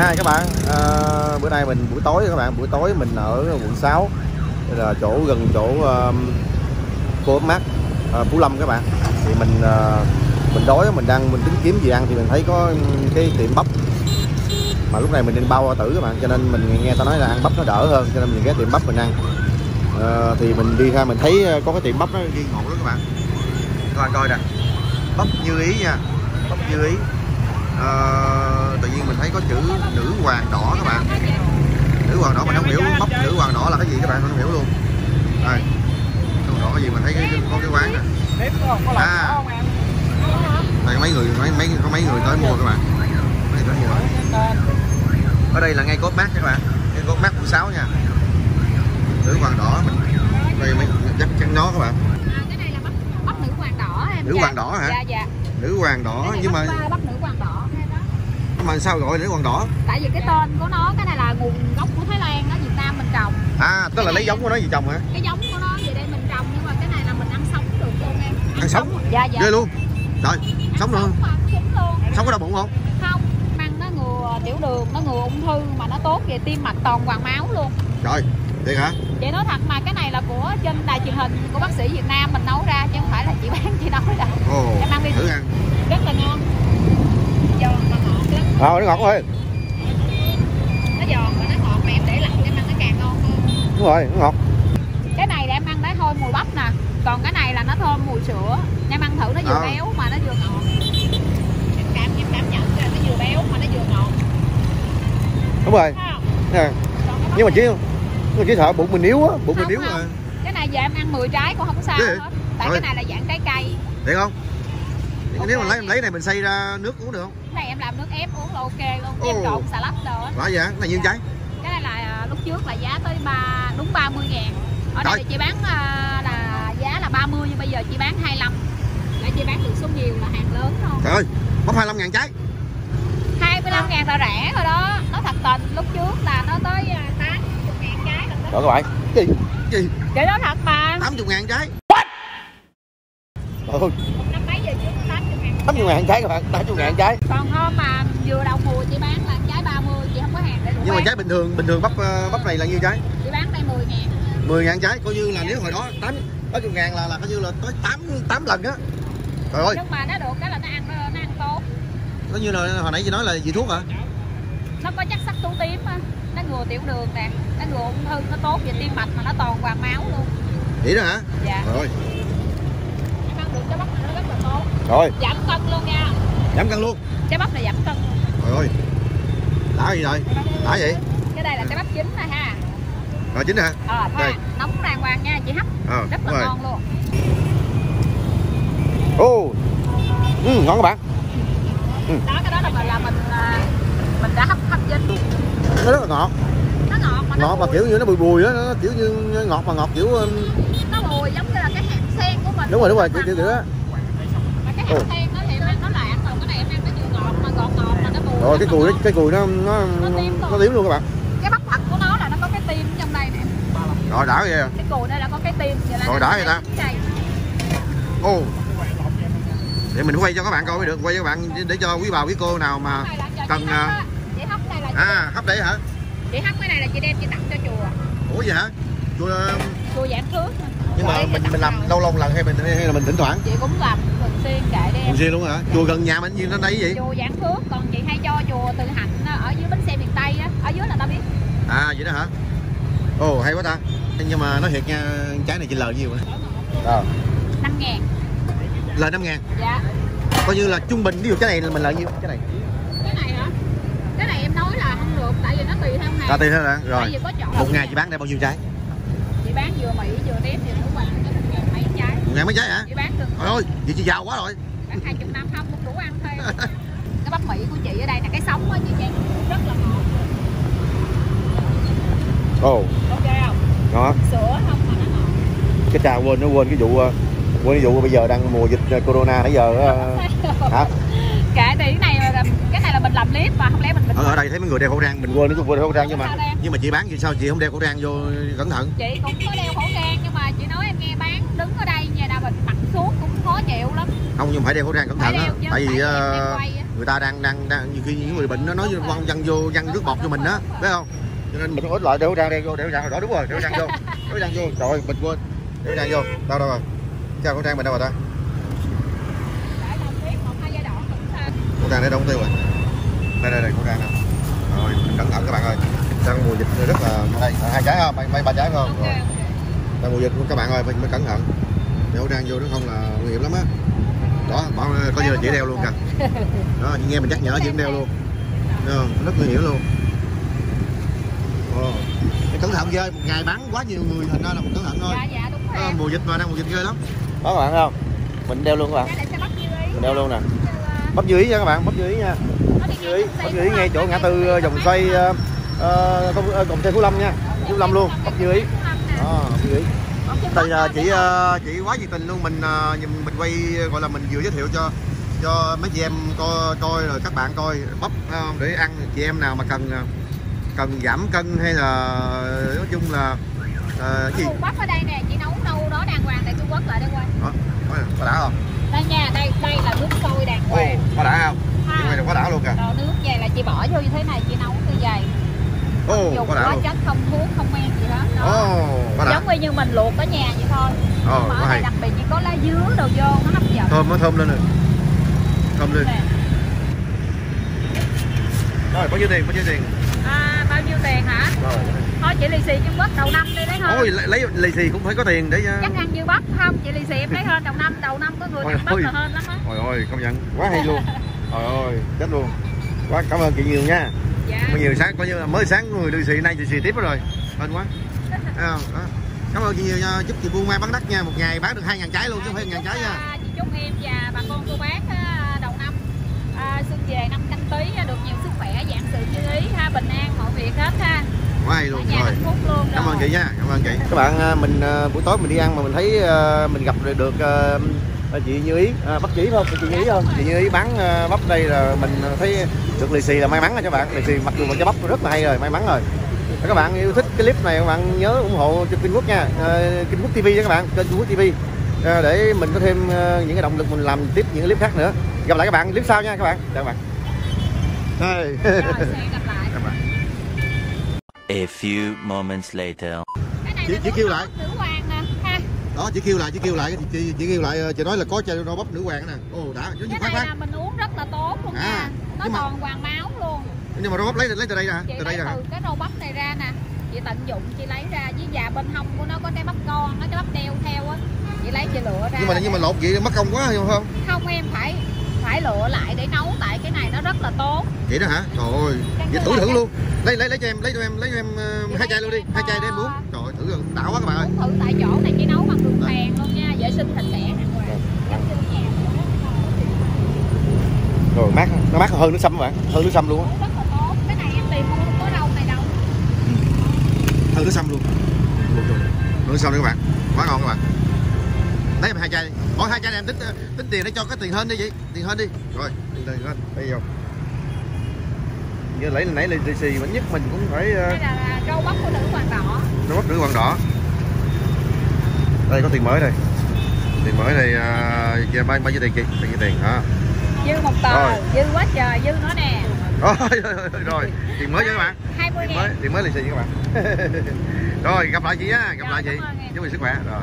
hai các bạn, à, bữa nay mình buổi tối các bạn, buổi tối mình ở quận 6 Đây là chỗ gần chỗ um, cô ấp mát à, Phú Lâm các bạn. Thì mình uh, mình đói mình đang mình tính kiếm gì ăn thì mình thấy có cái tiệm bắp. Mà lúc này mình nên bao tử các bạn cho nên mình nghe tao nói là ăn bắp nó đỡ hơn cho nên mình ghé tiệm bắp mình ăn. À, thì mình đi ra mình thấy à, có cái tiệm bắp nó ghi ngộ đó các bạn. Các bạn coi nè. Bắp như ý nha. Bắp như ý à, tự nhiên mình thấy có chữ nữ hoàng đỏ các bạn. Nữ hoàng đỏ mình không hiểu bắp nữ hoàng đỏ là cái gì các bạn mình không hiểu luôn. Đây nữ hoàng đỏ cái gì mình thấy cái, có cái quán nè. À. đây mấy người mấy mấy có mấy người tới mua các bạn. Mấy người tới mua. Ở đây là ngay cốt mát các bạn. Ngay cốt mát quận 6 nha. Nữ hoàng đỏ mình đây mấy chắc chắn nó các bạn. À, cái này là bắp, bắp nữ hoàng đỏ em nữ hoàng đỏ hả? Dạ dạ. nữ hoàng đỏ nhưng mà à, bắp nữ hoàng đỏ hay đó. nhưng mà sao gọi là hoàng đỏ Tại vì cái tên của nó cái này là nguồn gốc của Thái Lan đó Việt Nam mình trồng. à tức là lấy giống của nó gì trồng hả Cái giống của nó về đây mình trồng nhưng mà cái này là mình ăn sống được luôn em. Ăn sống? Dạ dạ. ghê luôn rồi Ăn sống luôn ăn sống có đau bụng không Không, ăn nó ngừa tiểu đường, nó ngừa ung thư mà nó tốt về tim mạch toàn hoàng máu luôn. rồi thiệt hả Chị nói thật mà cái này là của trên đài truyền hình của bác sĩ Việt Nam mình nấu ra chứ không phải là chị bán chị nói đâu. ồ Em ăn đi. thử ăn Rất là ngon. Giòn mà ngọt lắm. Ờ nó ngọt ơi Nó giòn mà nó ngọt mà em để lạnh em ăn nó càng ngon hơn. đúng rồi nó ngọt. Cái này để em ăn đấy thôi mùi bắp nè. Còn cái này là nó thơm mùi sữa. Em ăn thử nó vừa Ờ. béo mà nó vừa ngọt. Em cảm em cảm nhận ra nó vừa béo mà nó vừa ngọt. Đúng rồi. Nè nhưng mà chỉ nhưng mà chỉ sợ bụng mình yếu á bụng mình Không, yếu không. mà. Cái này giờ em ăn 10 trái cũng không sao hết. Tại Rồi. cái này là dạng trái cây. Thiệt không. Nếu mà lấy lấy này mình xay ra nước uống được không? Cái này em làm nước ép uống là ok luôn em Ồ. trộn xà lách đồ á. quả vậy cái này nhiêu trái. Cái này là à, lúc trước là giá tới ba đúng 30 ngàn. Ở đây Trời. thì chị bán à, là giá là 30 nhưng bây giờ chị bán 25 để chị bán được số nhiều là hàng lớn thôi. Trời ơi bắp 25 ngàn trái. 25 ngàn là rẻ rồi đó. Nó thật tình lúc trước là nó tới à, 80 ngàn cái lần đó rồi các bạn. Gì? Gì? Chị nói thật mà. 80 ngàn trái. Trời ơi, Một năm mấy giờ trước 80 ngàn 80 ngàn trái các bạn 80 ngàn trái. Còn hôm mà vừa đầu mùa chị bán là trái 30 Chị không có hàng để nhưng mà trái bình thường bình thường bắp ờ, bắp này là nhiêu trái? Chị bán đây 10 ngàn. 10 ngàn trái coi như là nếu hồi đó 8 80 ngàn là là coi như là tới 8 8 lần á. Trời ơi. Nhưng mà nó được cái là nó ăn nó, nó ăn tốt. Coi như là hồi nãy chị nói là gì thuốc hả? Nó có chất sắc tố tím á. Nó ngừa tiểu đường nè Nó ngừa ung thư Nó tốt về tim mạch mà nó toàn hoàng máu luôn. Vậy đó hả? Dạ. Rồi Em ăn được trái bắp này nó rồi. Giảm cân luôn nha. Giảm cân luôn. Trái bắp này giảm cân trời ơi. Đã gì rồi? Đã vậy? Cái đây là trái bắp chín nè ha. Rồi chính hả Ờ, Đây. ha, nóng đàng hoàng nha, chị hấp ờ rất là rồi. ngon luôn. ô. Ừ, ngon các bạn. Đó cái đó là mình là mình à, mình đã hấp hấp dính. nó rất là ngọt. Nó ngọt mà nó ngọt mà kiểu như nó bùi bùi á nó kiểu như ngọt mà ngọt kiểu nó bùi giống như là cái hạt sen của mình. đúng rồi đúng rồi kiểu kiểu đó Mà cái hạt Ồ. sen đó thì em ăn nó lạ, còn cái này em ăn nó vừa ngọt mà ngọt ngọt mà nó bùi. rồi cái cùi cái cùi nó nó Nó tím luôn. nó tím luôn các bạn. Cái bắp thật của nó là nó có cái tim trong đây nè. rồi đã vậy à Cái cùi đây là có cái tim. vậy là Rồi, đã vậy ta? ô để mình quay cho các bạn coi mới được quay cho các bạn để cho quý bà quý cô nào mà cần, chị hấp này là à hấp đấy hả chị hấp cái này là chị đem chị tặng cho chùa. ủa vậy hả Chùa, Chùa giảng trước. Nhưng mà mình mình làm lâu lâu lần hay mình hay là mình thỉnh thoảng? Chị cũng làm thường xuyên kệ đem. thường xuyên luôn hả? Chùa gần nhà mình như nó đây vậy. Chùa Giảng Phước còn chị hay cho chùa Từ Hạnh ở dưới bến xe miền Tây á. Ở dưới là ta biết. À vậy đó hả? Ồ hay quá ta. Nhưng mà nói thiệt nha trái này chị lời nhiều hả ờ. Năm ngàn. Lời 5 ngàn? Dạ. Coi như là trung bình ví dụ cái này là mình lợi nhiêu cái này. Cái này hả? Cái này em nói là không được tại vì nó tùy theo ra hàng tiền thế là rồi. một ngày chị bán ra bao nhiêu trái chị bán vừa Mỹ vừa tép thì đủ bằng một ngàn mấy trái. Một ngày mấy trái hả? Chị bán được. Trời ơi vậy chị giàu quá rồi. Bán hai chục năm không cũng đủ ăn thêm cái bắp Mỹ của chị ở đây là cái sống á chị Trang rất là ngọt. Ồ. Ok không? Đó. Sữa không mà nó ngọt. Cái trà quên nó quên cái vụ quên cái vụ bây giờ đang mùa dịch ờ, corona nãy giờ ờ, hả kệ thì cái này là cái này là mình làm clip mà không lẽ mình mình ở, ở đây thấy mấy người đeo khẩu trang mình quên nó quên đeo khẩu trang nhưng mà nhưng mà chị bán gì sao chị không đeo khẩu trang vô cẩn thận chị cũng có đeo khẩu trang nhưng mà chị nói em nghe bán đứng ở đây nhà nào mình mặt xuống cũng khó chịu lắm không nhưng phải đeo khẩu trang cẩn Phải thận á tại vì ờ, á. người ta đang đang đang nhiều khi những người bệnh nó nói văng văng vô văng nước bọt cho mình đó biết không cho nên mình ít lại đeo trang đeo vô đeo trang đó đúng rồi đeo trang vô đeo trang vô trời ơi mình quên đeo trang vô đâu đâu rồi chào con trang mình đâu rồi ta con trang để đâu tiêu rồi đây đây đây con trang mình cẩn thận các bạn ơi. Đang mùa dịch rất là đây hai trái không? Mấy, ba trái không? Ok, rồi. đang mùa dịch các bạn ơi mình mới cẩn thận. Đeo trang vô nó không là nguy hiểm lắm á. Đó bảo coi như là chỉ đeo luôn kìa. Đó nghe mình nhắc nhở chị cũng đeo luôn. Rất nguy hiểm luôn. Ồ. Phải cẩn thận ghê một ngày bán quá nhiều người thành ra là mình cẩn thận thôi. Dạ dạ đúng rồi. Đó, mùa dịch mà đang mùa dịch ghê lắm. Đó các bạn thấy không? Mình đeo luôn các bạn. Mình đeo luôn nè. Chứ, à, bắp dưa ý nha các bạn bắp dưa ý nha nó bắp dưa ý bắp ý ngay chỗ ngã tư ờ, dòng xoay ờ, ờ, công cổng xe phú lâm nha. Phú lâm luôn bắp dưa ý đó bắp dưa ý đây là chị chị quá nhiệt tình luôn mình mình quay gọi là mình vừa giới thiệu cho cho mấy chị em coi coi rồi các bạn coi bắp để ăn chị em nào mà cần cần giảm cân hay là nói chung là uh, cái gì? Bắp ở đây nè, chị nấu nâu đó đàng hoàng tại Trung Quốc lại đây quay. đó có có đã không Đây nha, đây đây là nước sôi đàng Ồ, hoàng. có đã không Ha. nhưng mà có đã luôn kìa Rồi nước vậy là chị bỏ vô như thế này chị nấu như vậy. ồ Dùng có hóa chất không thuốc không men gì hết. Đó. ồ có đã Giống như như mình luộc ở nhà vậy thôi. ồ Mà ở đây đặc biệt chỉ có lá dứa đồ vô nó hấp dẫn. thơm nó thơm lên rồi thơm lên Nè. rồi bao nhiêu tiền bao nhiêu tiền À, bao nhiêu tiền hả? rồi Thôi chị lì xì Trung Quốc đầu năm đi lấy hơn. ôi lấy, lấy lì xì cũng phải có tiền để Chắc ăn dưa bắp không? Chị lì xì em lấy hơn đầu năm, đầu năm có người ăn bắp là hơn lắm á. Ôi ôi, công nhận quá hay luôn. Trời ơi, chết luôn. Quá cảm ơn chị nhiều nha. Dạ. Bao nhiêu sáng coi như là mới sáng người lì xì nay lì xì tiếp rồi. Hên quá. Thấy không? Đó. Cảm ơn chị nhiều nha. Chúc chị buôn may bán đắt nha. Một ngày bán được 2 ngàn trái luôn chứ không phải 1 ngàn trái nha. À, chị chúc em và bà con cô bác á, đầu năm à, xuân về năm canh tí á, được nhiều sức khỏe dạng sự như ý ha bình an mọi việc hết ha Quá hay luôn rồi. luôn Cảm ơn rồi. chị nha. Cảm ơn chị. Các bạn à, mình à, buổi tối mình đi ăn mà mình thấy à, mình gặp được à, chị Như Ý, à, bác chỉ không? Chị Như Ý không? Chị Như Ý bán à, bắp đây là mình thấy được lì xì là may mắn rồi các bạn. Lì xì mặc dù mà cái bắp rất là hay rồi, may mắn rồi. Nếu các bạn yêu thích cái clip này các bạn nhớ ủng hộ cho Kinh Quốc nha à, Kinh Quốc TV nha các bạn kênh Kinh Quốc TV à, để mình có thêm à, những cái động lực mình làm tiếp những clip khác nữa gặp lại các bạn clip sau nha các bạn chào các bạn bạn. A few moments later. Chị- chị kêu lại. nữ hoàng nè ha đó chị kêu lại chị kêu lại chị, chị, kêu lại ờ, chị nói là có chai rau bắp nữ hoàng nè. Ồ đã giống như cái này khoan là mình uống rất là tốt luôn À, nha. Nó mà- toàn hoàng máu luôn. Nhưng mà rau bắp lấy lấy từ đây nè chị từ đây nè. từ cái rau bắp này ra nè. Chị tận dụng chị lấy ra với già bên hông của nó có cái bắp con nó cái bắp đeo theo á. Chị lấy chị lựa ra nhưng mà nhưng mà lột vậy mất công quá hiểu không? Không em phải phải lựa lại để nấu tại cái này nó rất là tốt vậy đó hả? Trời ơi vậy thử thử luôn. Lấy lấy lấy cho em lấy cho em lấy cho em ờ, Chị hai chai luôn đi hai chai để em uống. trời ơi, thử đã quá các bạn ơi. Thử tại chỗ này chị nấu bằng đường phèn luôn nha vệ sinh sạch sẽ. Rồi mát nó mát hơn nước sâm các bạn hơn nước sâm luôn á. Rất là tốt. Cái này em tìm mua không có đâu này đâu. Hơn nước sâm luôn. Nước sâm đây các bạn. Quá ngon các bạn lấy em hai chai đi. Ủa hai chai này em tính ờ, tính tiền để cho cái tiền hơn đi vậy? Tiền hơn đi. Rồi tiền hơn đây vô giờ. Lấy nãy lì xì mà nhất mình cũng phải ờ, đây là rau bắp của nữ hoàng đỏ. Nó bắp nữ hoàng đỏ. Đây có tiền mới đây. Tiền mới đây uh, bao, bao nhiêu tiền chị? Bao nhiêu tiền hả? Dư một tờ Rồi. dư quá trời dư nữa nè. Rồi, rồi, rồi. Tiền mới cho các bạn. 20 tiền mới tiền mới lì xì các bạn. Rồi gặp lại chị nhá gặp Rồi, lại chị. chúc chị sức khỏe. Rồi